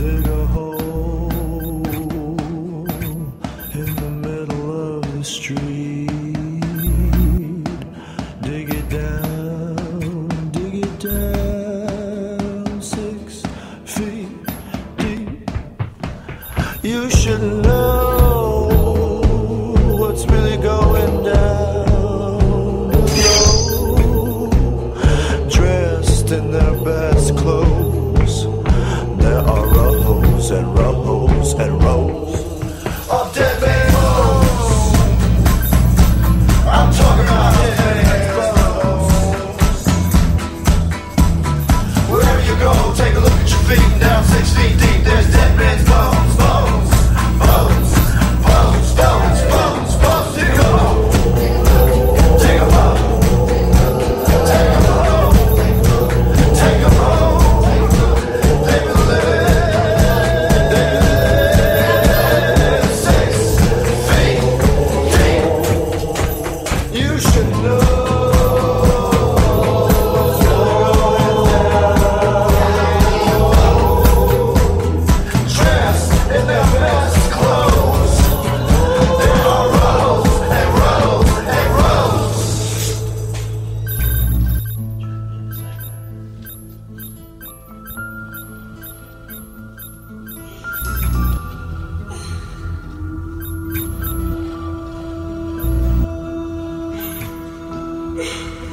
dig a hole in the middle of the street. Dig it down, dig it down, six feet deep. You should know. feet, now 16 deep. Oh.